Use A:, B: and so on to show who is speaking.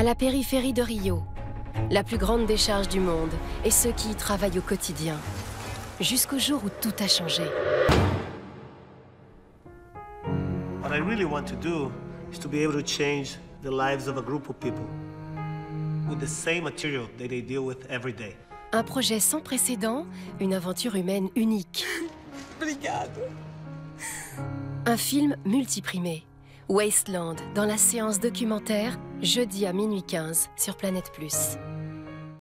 A: À la périphérie de Rio, la plus grande décharge du monde et ceux qui y travaillent au quotidien, jusqu'au jour où tout a changé.
B: What I really want to do is to be able to change the lives of a group of people with the same material that they deal with every day.
A: Un projet sans précédent, une aventure humaine unique. Un film multiprimé. Wasteland, dans la séance documentaire, jeudi à minuit 15 sur Planète Plus.